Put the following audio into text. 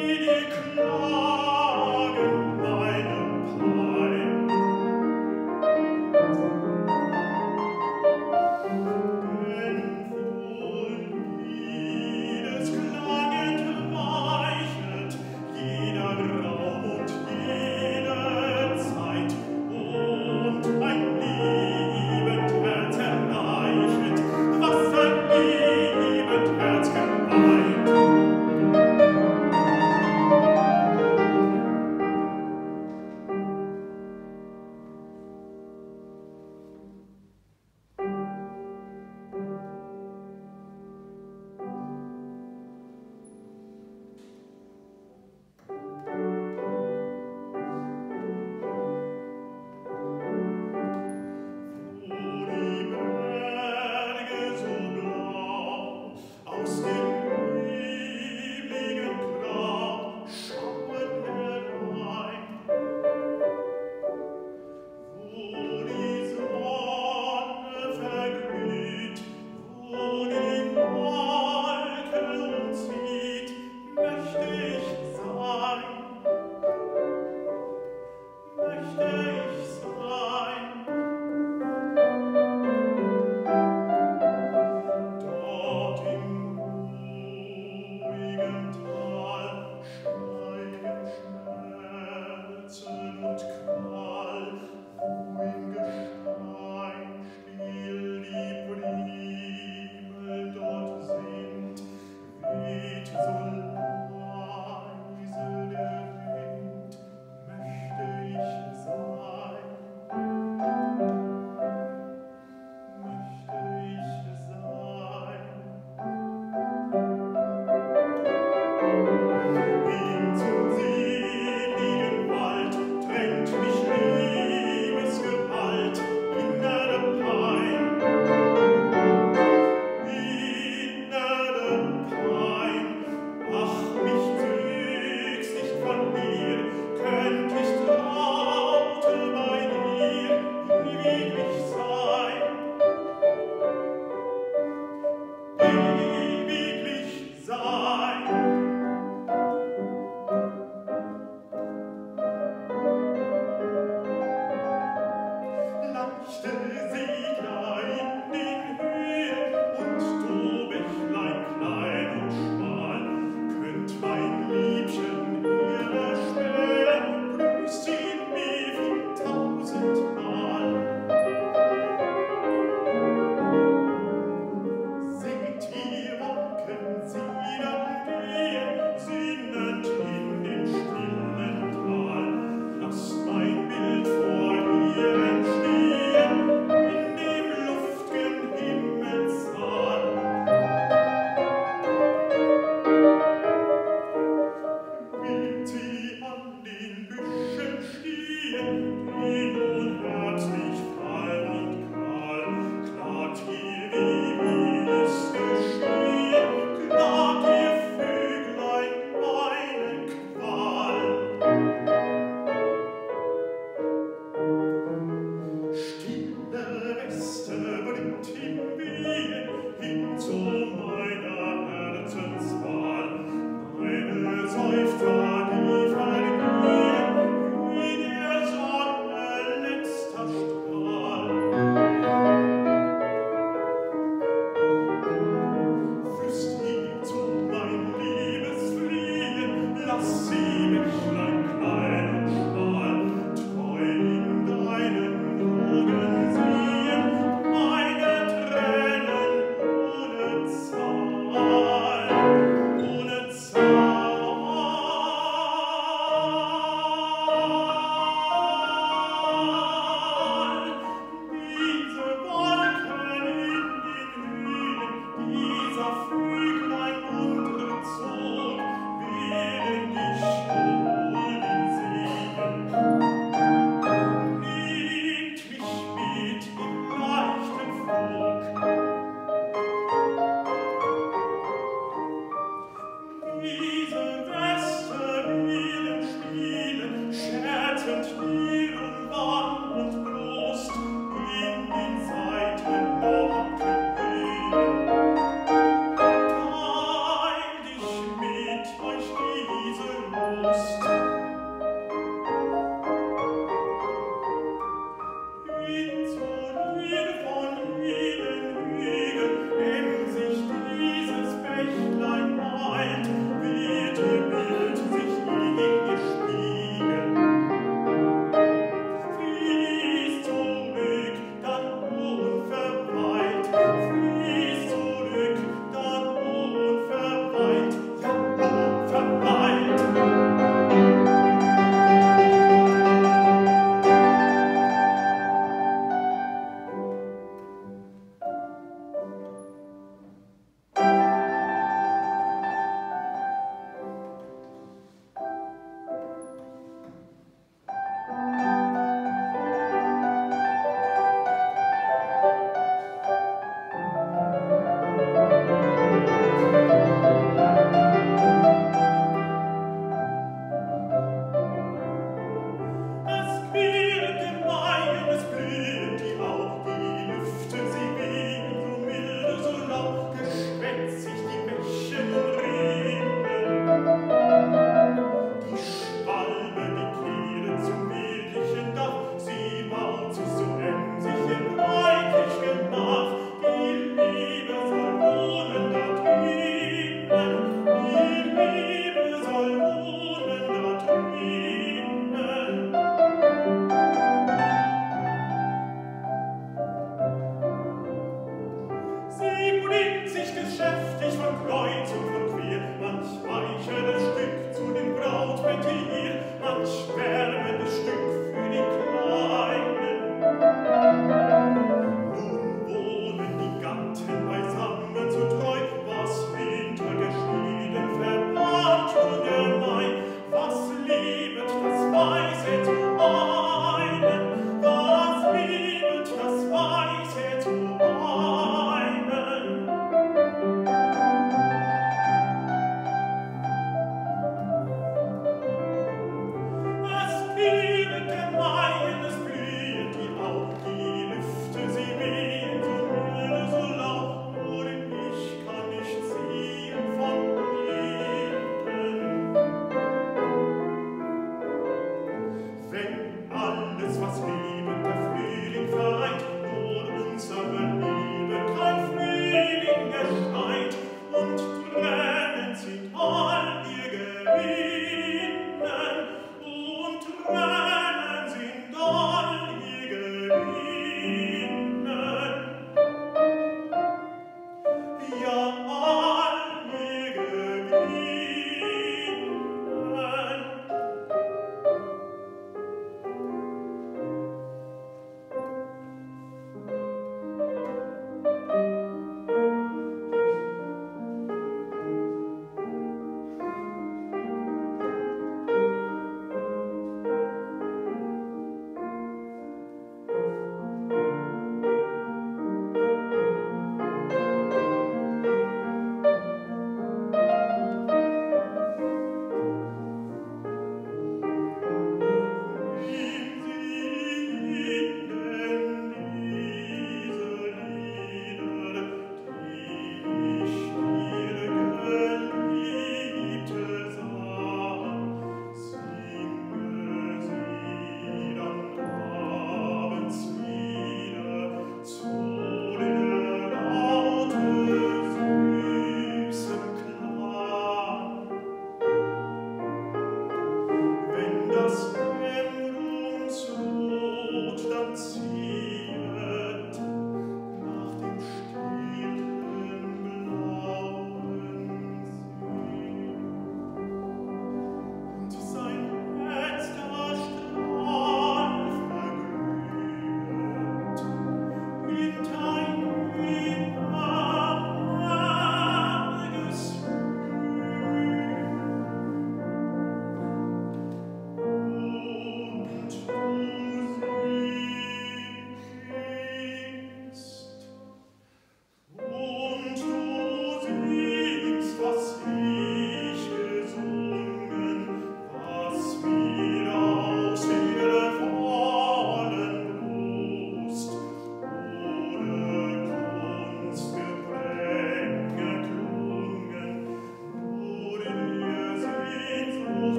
Amen.